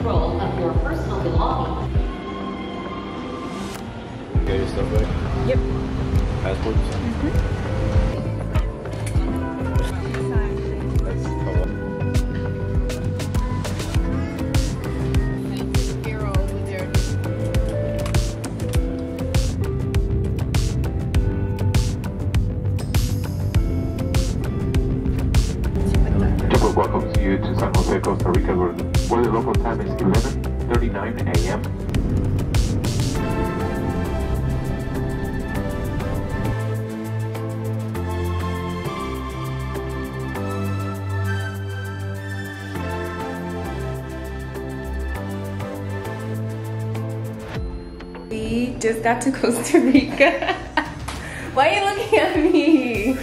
control of your personal belongings. Get your stuff back? Yep. Passports? That's just got to Costa Rica. Why are you looking at me?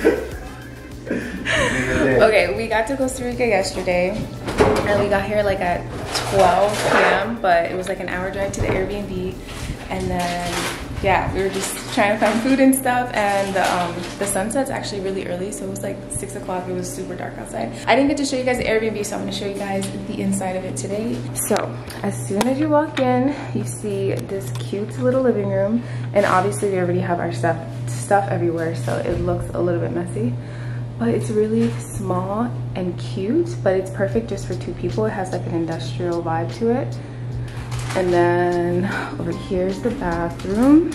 okay, we got to Costa Rica yesterday and we got here like at 12 p.m. but it was like an hour drive to the Airbnb and then yeah, we were just trying to find food and stuff and the, um, the sunset's actually really early so it was like 6 o'clock, it was super dark outside. I didn't get to show you guys the Airbnb so I'm to show you guys the inside of it today. So as soon as you walk in, you see this cute little living room and obviously we already have our stuff, stuff everywhere so it looks a little bit messy but it's really small and cute but it's perfect just for two people it has like an industrial vibe to it and then over here's the bathroom.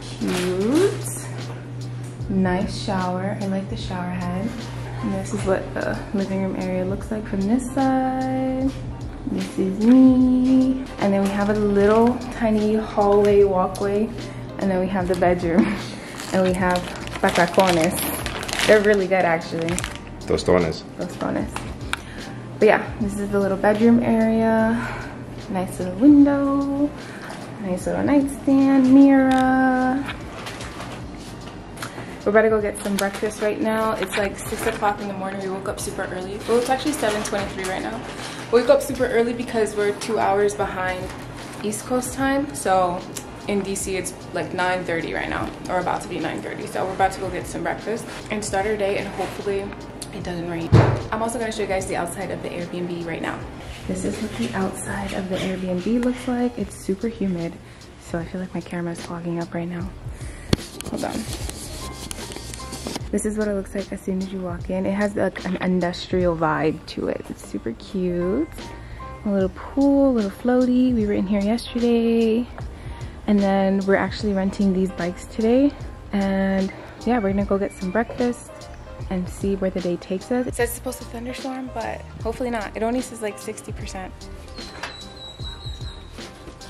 Cute. Nice shower. I like the shower head. And this is what the living room area looks like from this side. This is me. And then we have a little tiny hallway walkway. And then we have the bedroom. And we have patacones. They're really good actually. Tostones. Tostones. But yeah, this is the little bedroom area. Nice little window. Nice little nightstand, mirror. We're about to go get some breakfast right now. It's like 6 o'clock in the morning. We woke up super early. Well, it's actually 7.23 right now. We woke up super early because we're two hours behind East Coast time. So in DC it's like 9:30 right now or about to be 9:30 so we're about to go get some breakfast and start our day and hopefully it doesn't rain I'm also going to show you guys the outside of the Airbnb right now this is what the outside of the Airbnb looks like. It's super humid so I feel like my camera is clogging up right now. Hold on. This is what it looks like as soon as you walk in. It has like an industrial vibe to it. It's super cute. A little pool a little floaty. We were in here yesterday. And then we're actually renting these bikes today. And yeah we're gonna go get some breakfast and see where the day takes us. It says it's supposed to thunderstorm but hopefully not. It only says like 60 percent.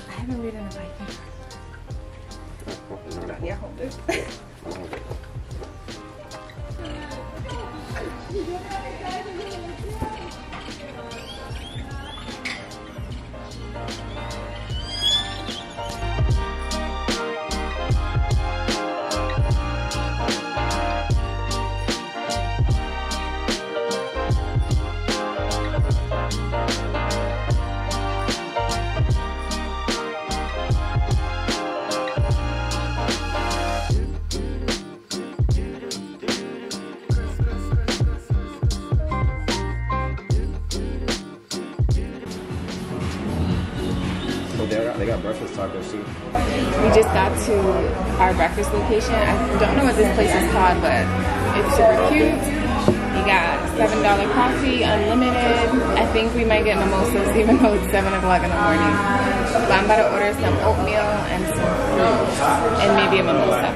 I haven't ridden a bike location. I don't know what this place is called, but it's super cute. You got $7 coffee, unlimited. I think we might get mimosas even though it's 7 o'clock in the morning. But I'm about to order some oatmeal and some fruit and maybe a mimosa.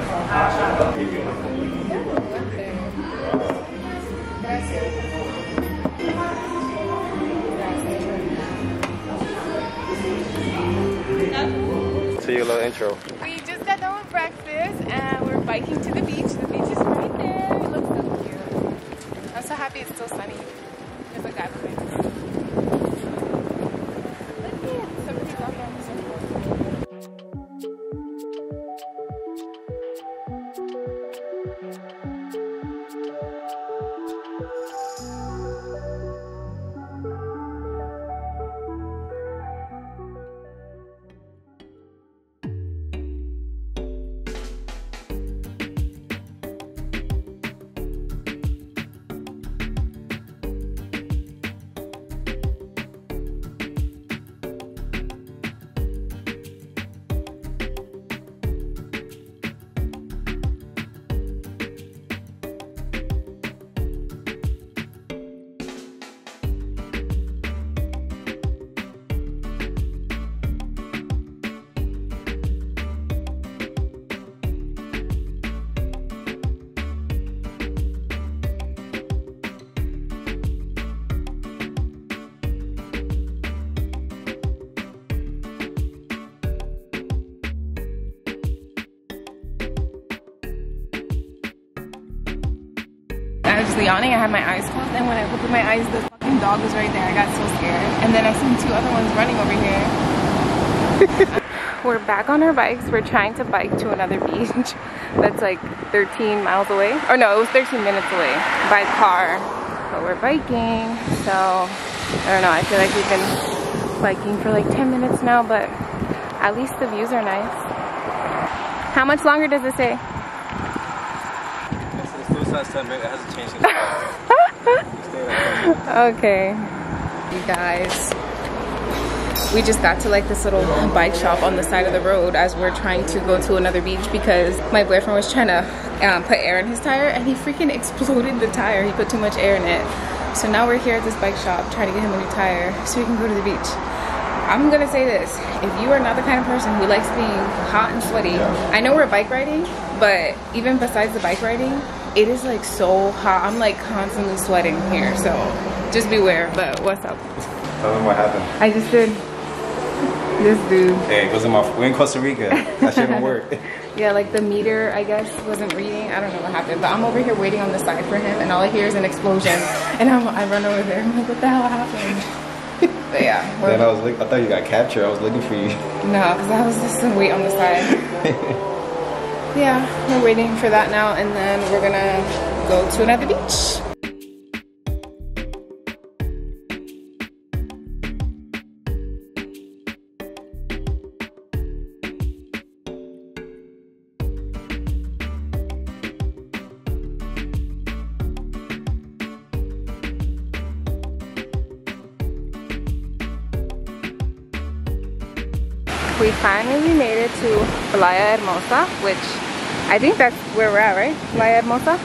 See your little intro. We just got done with breakfast and we're biking to the beach. The beach is right there. It looks so cute. I'm so happy it's still sunny. There's a guy yawning. I had my eyes closed, and when I opened my eyes, the fucking dog was right there. I got so scared. And then I seen two other ones running over here. We're back on our bikes. We're trying to bike to another beach that's like 13 miles away. Or no, it was 13 minutes away by car. But we're biking, so I don't know. I feel like we've been biking for like 10 minutes now, but at least the views are nice. How much longer does it say? Says 10. It hasn't changed since Okay. You guys, we just got to like this little bike shop on the side of the road as we're trying to go to another beach because my boyfriend was trying to um, put air in his tire and he freaking exploded the tire. He put too much air in it. So now we're here at this bike shop trying to get him a new tire so we can go to the beach. I'm gonna say this, if you are not the kind of person who likes being hot and sweaty, I know we're bike riding, but even besides the bike riding, it is like so hot. I'm like constantly sweating here, so just beware. But what's up? Tell them what happened. I just did this dude. Hey, it wasn't my. We're in Costa Rica. That shouldn't work. Yeah, like the meter, I guess, wasn't reading. I don't know what happened, but I'm over here waiting on the side for him, and all I hear is an explosion. And I'm, I run over there. I'm like, what the hell happened? But yeah, then I was. I thought you got captured. I was looking for you. no, because I was just gonna wait on the side. Yeah, we're waiting for that now, and then we're gonna go to another beach. We finally made it to Playa Hermosa, which I think that's where we're at, right? Playa Hermosa?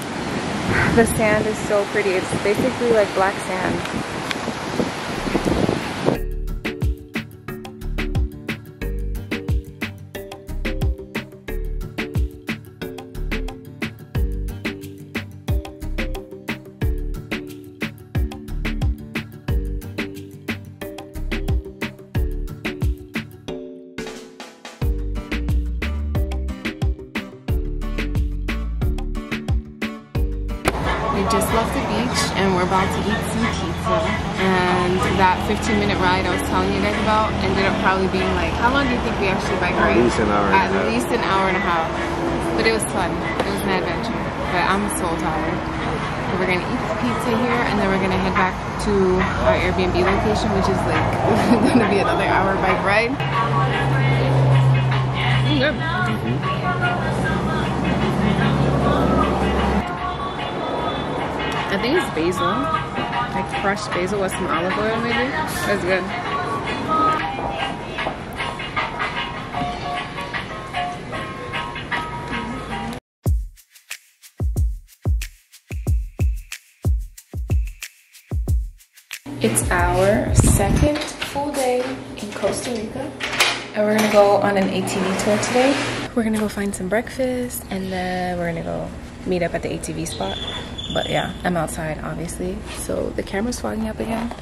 The sand is so pretty. It's basically like black sand. Beach and we're about to eat some pizza. And that 15 minute ride I was telling you guys about ended up probably being like, how long do you think we actually bike At least an hour and a At half. least an hour and a half. But it was fun. It was an adventure. But I'm so tired. But we're gonna eat the pizza here and then we're gonna head back to our Airbnb location, which is like gonna be another hour bike ride. Mm, good. I think it's basil. Like crushed basil with some olive oil maybe. That's good. It's our second full day in Costa Rica. And we're gonna go on an ATV tour today. We're gonna go find some breakfast and then we're gonna go meet up at the ATV spot. But yeah, I'm outside obviously. So the camera's fogging up again.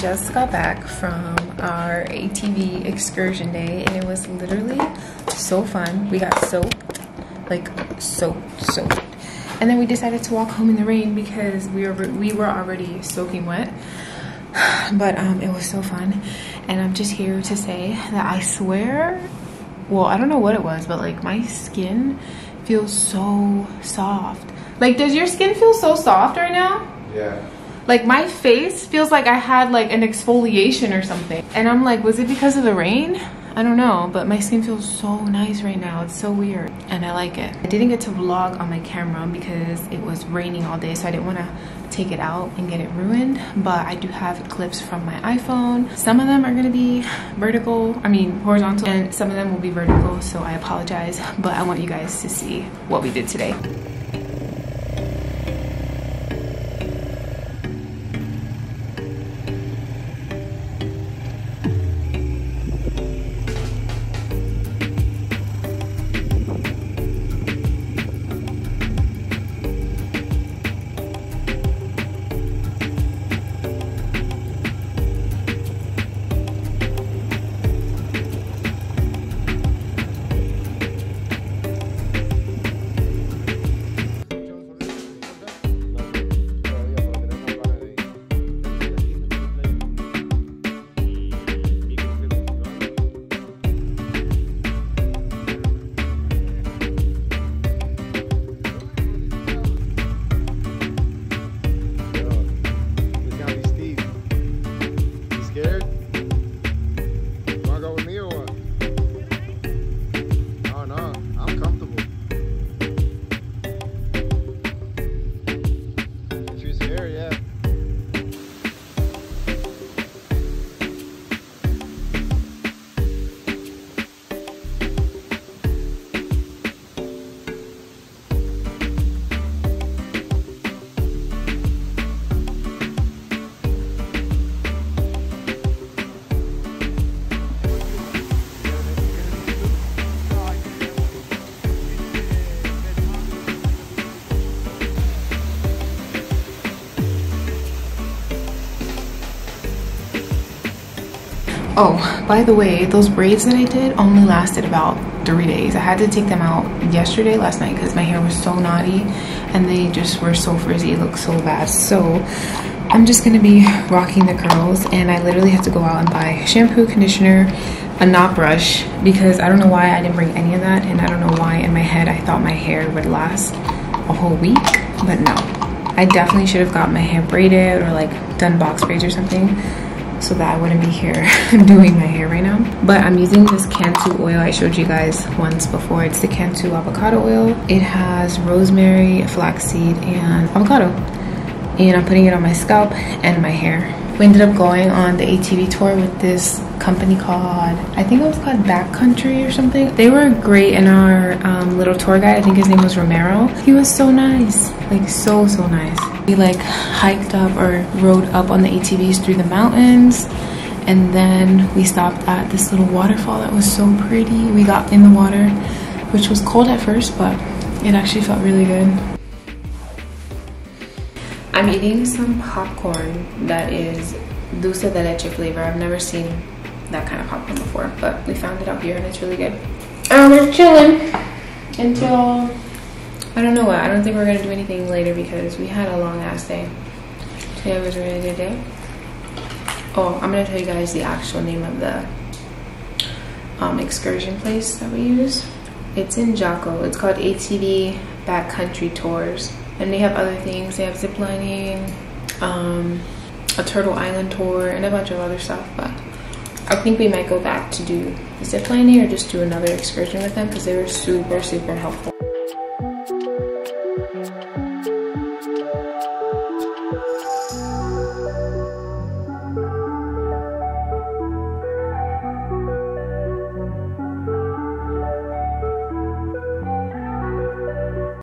Just got back from our ATV excursion day and it was literally so fun. We got soaked, like soaked, soaked. And then we decided to walk home in the rain because we were we were already soaking wet. But um, it was so fun. And I'm just here to say that I swear, well, I don't know what it was, but like my skin feels so soft. Like, does your skin feel so soft right now? Yeah. Like my face feels like I had like an exfoliation or something. And I'm like, was it because of the rain? I don't know, but my skin feels so nice right now. It's so weird and I like it. I didn't get to vlog on my camera because it was raining all day, so I didn't want to take it out and get it ruined. But I do have clips from my iPhone. Some of them are gonna be vertical, I mean horizontal, and some of them will be vertical, so I apologize. But I want you guys to see what we did today. here, yeah. Oh, by the way, those braids that I did only lasted about three days. I had to take them out yesterday, last night, because my hair was so knotty and they just were so frizzy. It looked so bad. So I'm just gonna be rocking the curls and I literally have to go out and buy shampoo, conditioner, a knot brush because I don't know why I didn't bring any of that and I don't know why in my head I thought my hair would last a whole week, but no. I definitely should have got my hair braided or like done box braids or something so that I wouldn't be here doing my hair right now. But I'm using this Cantu oil I showed you guys once before. It's the Cantu avocado oil. It has rosemary, flaxseed, and avocado. And I'm putting it on my scalp and my hair. We ended up going on the ATV tour with this company called, I think it was called Backcountry or something. They were great and our um, little tour guide, I think his name was Romero. He was so nice, like so, so nice. We like hiked up or rode up on the ATVs through the mountains and then we stopped at this little waterfall that was so pretty. We got in the water, which was cold at first, but it actually felt really good. I'm eating some popcorn that is dulce de leche flavor. I've never seen that kind of popcorn before, but we found it out here and it's really good. Um, and we're chilling until, I don't know what, I don't think we're gonna do anything later because we had a long ass day. Today was a really good day. Oh, I'm gonna tell you guys the actual name of the um, excursion place that we use. It's in Jaco. It's called ATV Backcountry Tours. And they have other things. They have ziplining, um, a Turtle Island tour, and a bunch of other stuff. But I think we might go back to do zip lining or just do another excursion with them because they were super, super helpful.